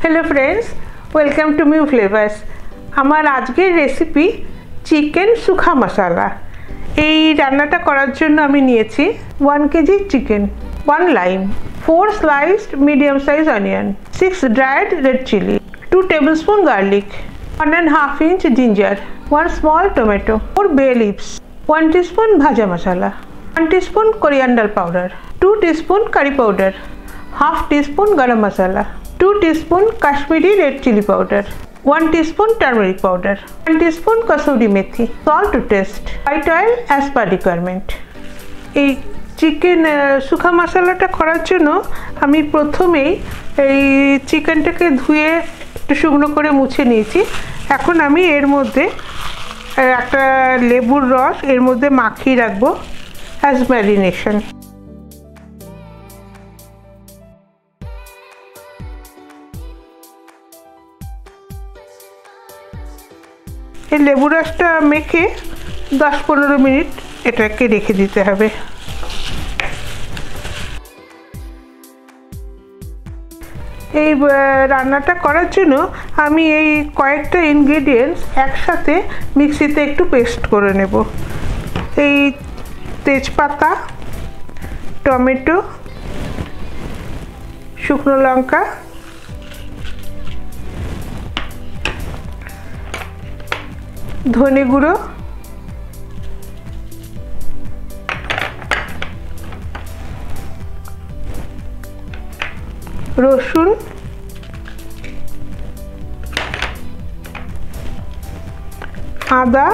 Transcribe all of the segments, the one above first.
Hello friends welcome to mew flavours আমার আজকের recipe chicken সুখা মশালা এই রান্নাটা করার জন্য আমি নিয়েছি one KG chicken one lime four sliced medium size onion six dried red chilli two tablespoon garlic one and half inch ginger one small tomato four bay leaves one teaspoon bhaja masala one teaspoon coriander powder two teaspoon curry powder half teaspoon garam masala two teaspoon Kashmiri red chilli powder, one teaspoon turmeric powder, one teaspoon kasuri methi, salt to taste, white oil as per requirement. এই chicken শুকা মশলাটা করার জন্য আমি প্রথমেই এই চিকেনটাকে ধুয়ে একটু শুকনো করে মুছে নিয়েছি। এখন আমি এর মধ্যে একটা লেবুর রস এর মধ্যে মাখিয়ে রাখব অ্যাজ ম্যারিনেশন এই লেবু রসটা মেখে দশ পনেরো মিনিট এটাকে রেখে দিতে হবে। এই রান্নাটা করার জন্য আমি এই কয়েকটা ইনগ্রিডিয়েন্টস একসাথে মিক্সিতে একটু পেস্ট করে নেব। এই তেজপাতা, টমেটো, শুকনো লঙ্কা ধনে গুঁড়ো। রসুন। আদা।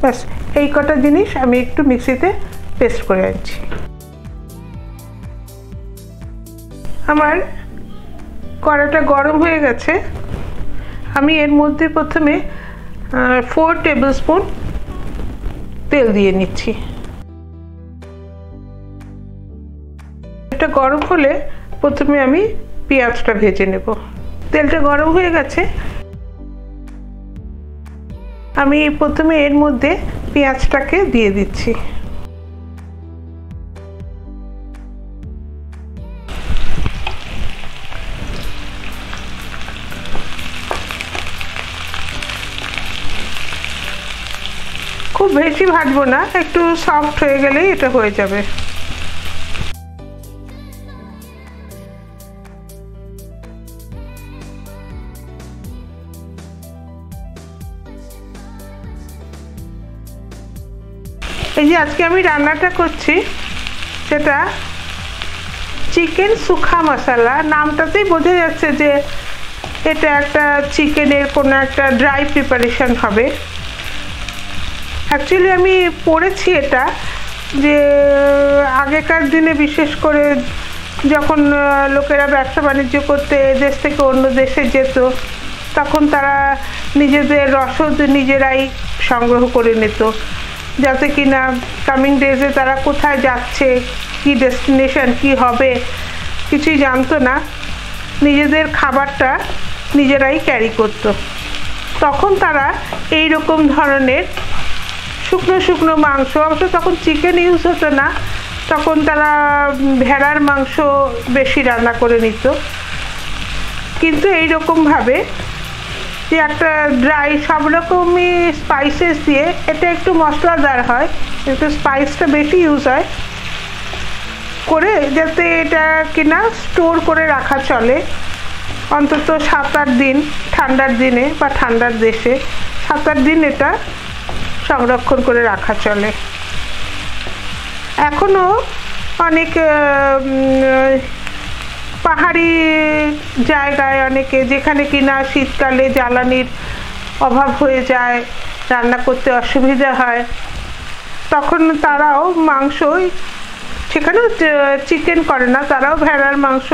ব্যাস, এই কটা জিনিস আমি একটু মিক্সিতে পেস্ট করে আনছি। আমার কড়াটা গরম হয়ে গেছে। আমি এর মধ্যে প্রথমে ফোর টেবিল স্পুন তেল দিয়ে নিচ্ছি। এটা গরম হলে প্রথমে আমি পেঁয়াজটা ভেজে নেব। তেলটা গরম হয়ে গেছে। আমি প্রথমে এর মধ্যে পেঁয়াজটাকে দিয়ে দিচ্ছি। বেশি ভাজবো না, একটু সফট হয়ে গেলেই এটা হয়ে যাবে। এই যে আজকে আমি রান্নাটা করছি, সেটা চিকেন সুখা মশলা। নামটাতেই বোঝা যাচ্ছে যে এটা একটা চিকেনের কোনো একটা ড্রাই প্রিপারেশন হবে। অ্যাকচুয়ালি আমি পড়েছি এটা, যে আগেকার দিনে বিশেষ করে যখন লোকেরা ব্যবসা বাণিজ্য করতে দেশ থেকে অন্য দেশে যেত, তখন তারা নিজেদের রসদ নিজেরাই সংগ্রহ করে নিত, যাতে কি না কামিং ডেজে তারা কোথায় যাচ্ছে, কি ডেস্টিনেশন কি হবে, কিছুই জানতো না। নিজেদের খাবারটা নিজেরাই ক্যারি করতো। তখন তারা এই রকম ধরনের শুকনো শুকনো মাংস। অবশ্য তখন চিকেন ইউজ হতো না। তখন তারা ভেড়ার মাংস বেশি রান্না করে নিত। কিন্তু এইরকমভাবে যে একটা ড্রাই সব রকমই স্পাইসেস দিয়ে এটা একটু মশলাদার হয়, একটু স্পাইসটা বেশি ইউজ হয়, করে যাতে এটা কিনা স্টোর করে রাখা চলে। অন্তত সাত আট দিন, ঠান্ডার দিনে বা ঠান্ডার দেশে। সাত আট দিন এটা সংরক্ষণ করে রাখা চলে। এখনও অনেক পাহাড়ি জায়গায় অনেকে, যেখানে কিনা শীতকালে জ্বালানির অভাব হয়ে যায়, রান্না করতে অসুবিধা হয়, তখন তারাও মাংস সেখানেও চিকেন করে না, তারাও ভেড়ার মাংস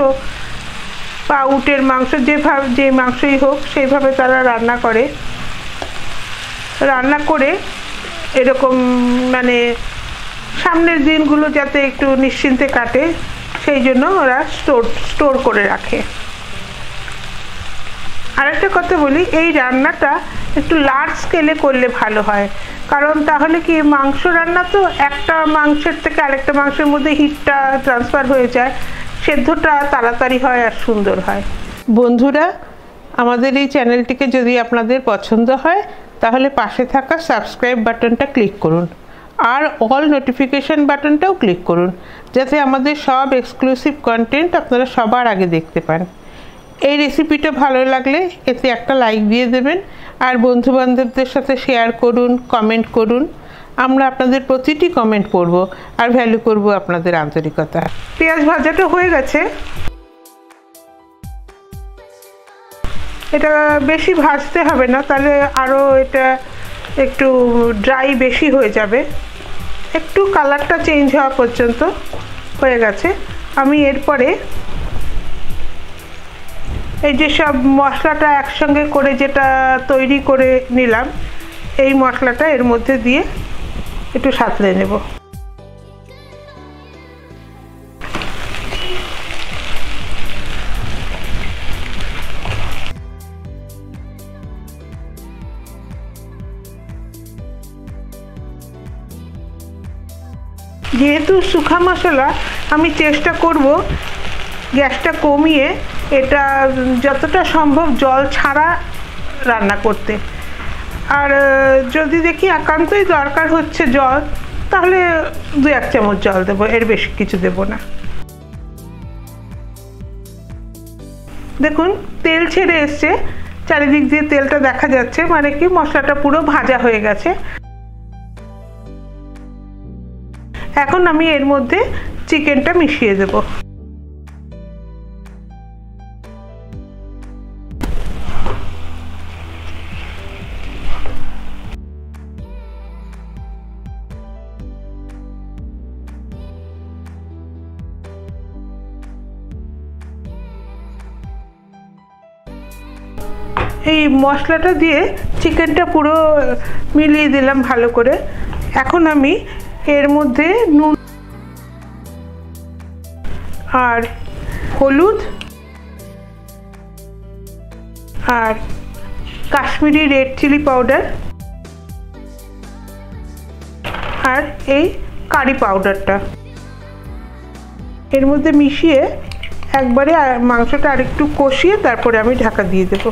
বা উটের মাংস, যেভাবে, যে মাংসই হোক, সেইভাবে তারা রান্না করে। রান্না করে এরকম মানে সামনের দিনগুলো যাতে একটু নিশ্চিন্তে কাটে, সেই জন্য ওরা স্টোর স্টোর করে রাখে। আরেকটা কথা বলি, এই রান্নাটা একটু লার্জ স্কেলে করলে ভালো হয়। কারণ তাহলে কি মাংস রান্না তো একটা মাংসের থেকে আরেকটা মাংসের মধ্যে হিটটা ট্রান্সফার হয়ে যায়, সেদ্ধটা তাড়াতাড়ি হয় আর সুন্দর হয়। বন্ধুরা, আমাদের এই চ্যানেলটিকে যদি আপনাদের পছন্দ হয় তাহলে পাশে থাকা সাবস্ক্রাইব বাটনটা ক্লিক করুন আর অল নোটিফিকেশান বাটনটাও ক্লিক করুন যাতে আমাদের সব এক্সক্লুসিভ কন্টেন্ট আপনারা সবার আগে দেখতে পান। এই রেসিপিটা ভালো লাগলে এতে একটা লাইক দিয়ে দেবেন আর বন্ধুবান্ধবদের সাথে শেয়ার করুন, কমেন্ট করুন। আমরা আপনাদের প্রতিটি কমেন্ট পড়ব আর ভ্যালু করব আপনাদের আন্তরিকতা। পেঁয়াজ ভাজাটা হয়ে গেছে। এটা বেশি ভাজতে হবে না, তাহলে আরও এটা একটু ড্রাই বেশি হয়ে যাবে। একটু কালারটা চেঞ্জ হওয়া পর্যন্ত হয়ে গেছে। আমি এরপরে এই যে সব মশলাটা একসঙ্গে করে যেটা তৈরি করে নিলাম, এই মশলাটা এর মধ্যে দিয়ে একটু সাঁতলে নেব। যেহেতু শুখা মশলা, আমি চেষ্টা করব গ্যাসটা কমিয়ে এটা যতটা সম্ভব জল ছাড়া রান্না করতে। আর যদি দেখি একান্তই দরকার হচ্ছে জল, তাহলে দু এক চামচ জল দেবো, এর বেশি কিছু দেব না। দেখুন, তেল ছেড়ে এসছে, চারিদিক দিয়ে তেলটা দেখা যাচ্ছে মানে কি মশলাটা পুরো ভাজা হয়ে গেছে। এখন আমি এর মধ্যে চিকেনটা মিশিয়ে দেব। এই মশলাটা দিয়ে চিকেনটা পুরো মিলিয়ে দিলাম ভালো করে। এখন আমি এর মধ্যে নুন আর হলুদ আর কাশ্মীরি রেড চিলি পাউডার আর এই কারি পাউডারটা। এর মধ্যে মিশিয়ে একবারে মাংসটা আরেকটু কষিয়ে তারপরে আমি ঢাকা দিয়ে দেব।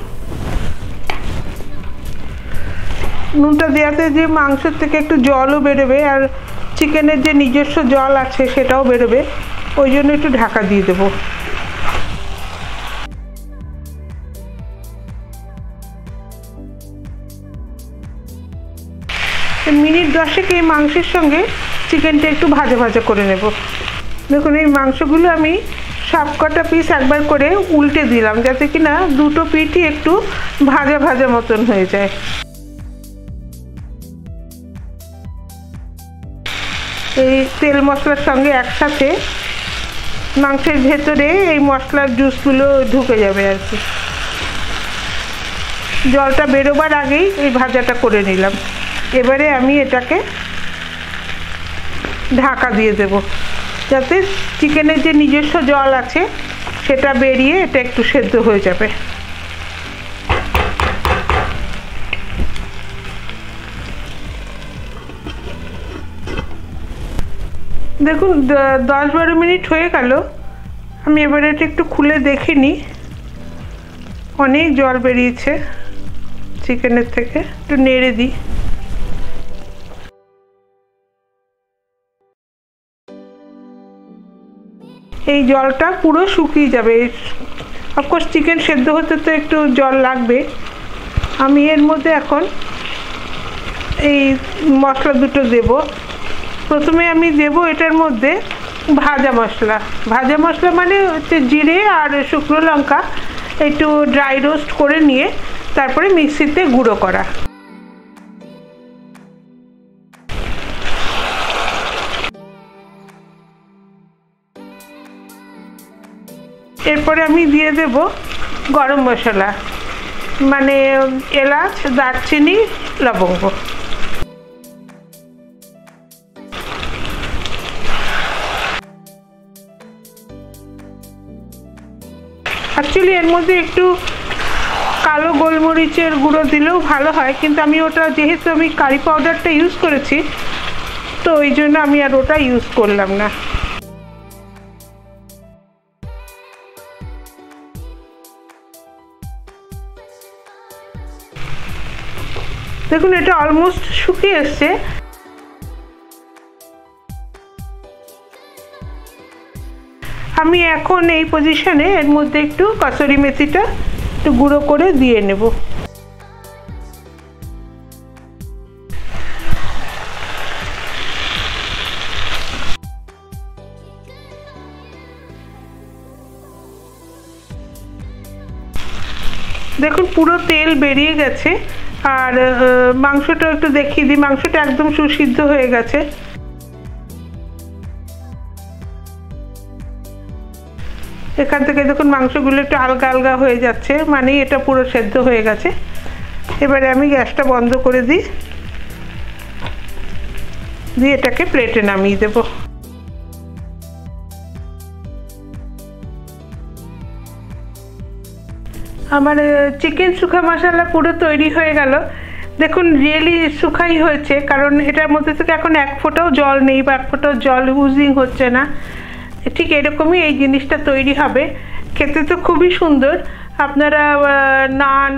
নুনটা দেওয়াতে যে মাংসের থেকে একটু জলও বেরোবে আর চিকেনের যে নিজস্ব জল আছে সেটাও বেরোবে, ওই জন্য একটু ঢাকা দিয়ে দেবো। মিনিট দশেক এই মাংসের সঙ্গে চিকেনটা একটু ভাজা ভাজা করে নেব। দেখুন, এই মাংসগুলো আমি সব কটা পিস একবার করে উল্টে দিলাম, যাতে কি না দুটো পিঠই একটু ভাজা ভাজা মতন হয়ে যায়। এই তেল মশলার সঙ্গে একসাথে মাংসের ভেতরে এই মশলার জুসগুলো ঢুকে যাবে আর কি। জলটা বেরোবার আগেই এই ভাজাটা করে নিলাম। এবারে আমি এটাকে ঢাকা দিয়ে দেব। যাতে চিকেনের যে নিজস্ব জল আছে, সেটা বেরিয়ে এটা একটু সেদ্ধ হয়ে যাবে। দেখুন দশ বারো মিনিট হয়ে গেল। আমি এবারে একটু খুলে দেখিনি। অনেক জল বেরিয়েছে চিকেনের থেকে। একটু নেড়ে দিই। এই জলটা পুরো শুকিয়ে যাবে। অফকোর্স চিকেন সেদ্ধ হতে তো একটু জল লাগবে। আমি এর মধ্যে এখন এই মশলা দুটো দেব। প্রথমে আমি দেব এটার মধ্যে ভাজা মশলা। ভাজা মশলা মানে হচ্ছে জিরে আর শুকনো লঙ্কা, একটু ড্রাই রোস্ট করে নিয়ে তারপরে মিক্সিতে গুঁড়ো করা। এরপরে আমি দিয়ে দেব গরম মশলা মানে এলাচ, দারচিনি, লবঙ্গ। অ্যাকচুয়ালি এর মধ্যে একটু কালো গোলমরিচের গুঁড়ো দিলেও ভালো হয়, কিন্তু আমি ওটা যেহেতু আমি কারি পাউডারটা ইউজ করেছি, তো ওই জন্য আমি আর ওটা ইউজ করলাম না। দেখুন, এটা অলমোস্ট শুকিয়ে এসছে। আমি এখন এই পজিশনে এর মধ্যে একটু কসুরি মেথিটা একটু গুঁড়ো করে দিয়ে নেব। দেখুন, পুরো তেল বেরিয়ে গেছে। আর মাংসটা একটু দেখিয়ে দিই। মাংসটা একদম সুসিদ্ধ হয়ে গেছে। এখান থেকে দেখুন মাংসগুলো একটু আলগা আলগা হয়ে যাচ্ছে মানে এটা পুরো সেদ্ধ হয়ে গেছে। এবারে আমি গ্যাসটা বন্ধ করে দিই। দিয়ে এটাকে প্লেটে নামিয়ে দেব। আমার চিকেন শুকা মশলা পুরো তৈরি হয়ে গেল। দেখুন রিয়েলি শুকাই হয়েছে, কারণ এটার মধ্যে থেকে এখন এক ফোঁটাও জল নেই বা এক ফোঁটাও জল ইউজিং হচ্ছে না। ঠিক এরকমই এই জিনিসটা তৈরি হবে। খেতে তো খুবই সুন্দর। আপনারা নান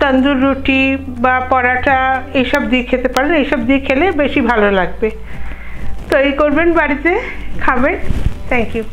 তন্দুর রুটি বা পরাটা এইসব দিয়ে খেতে পারেন। এইসব দিয়ে খেলে বেশি ভালো লাগবে। তৈরি করবেন বাড়িতে, খাবেন। Thank you